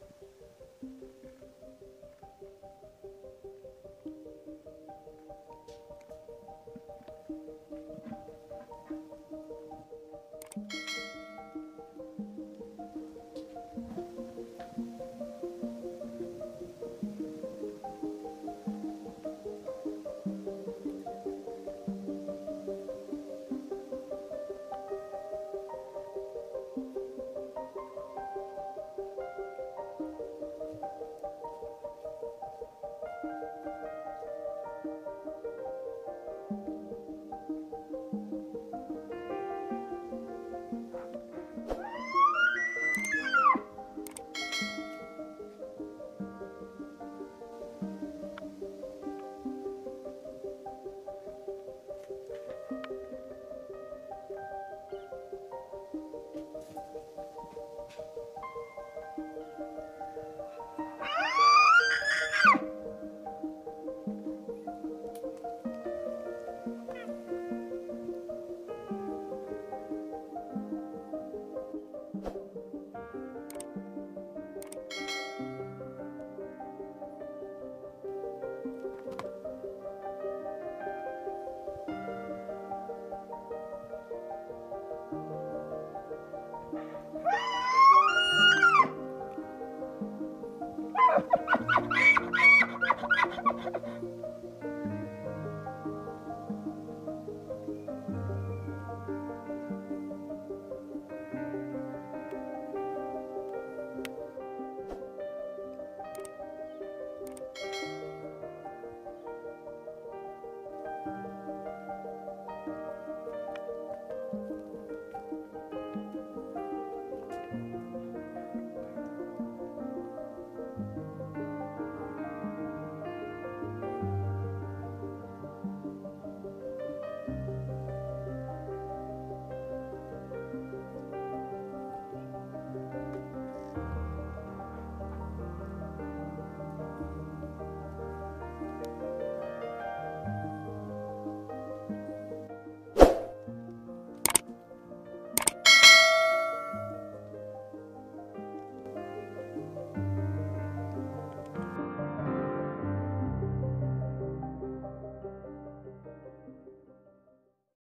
Thank you. Ha ha ha ha!